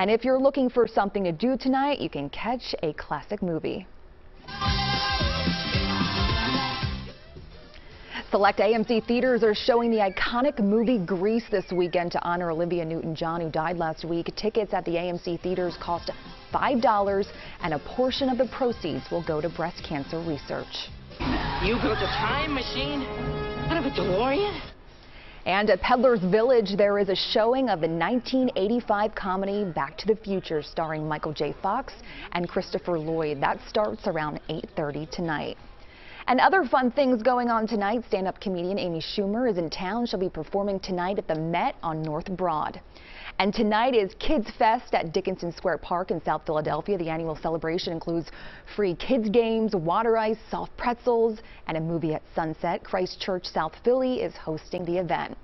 And if you're looking for something to do tonight, you can catch a classic movie. Select AMC theaters are showing the iconic movie Grease this weekend to honor Olivia Newton-John, who died last week. Tickets at the AMC theaters cost $5, and a portion of the proceeds will go to breast cancer research. You built a time machine out of a DeLorean? And at Peddler's Village, there is a showing of the 1985 comedy Back to the Future, starring Michael J. Fox and Christopher Lloyd. That starts around 8.30 tonight. And other fun things going on tonight. Stand-up comedian Amy Schumer is in town. She'll be performing tonight at the Met on North Broad. And tonight is Kids Fest at Dickinson Square Park in South Philadelphia. The annual celebration includes free kids games, water ice, soft pretzels, and a movie at sunset. Christ Church South Philly is hosting the event.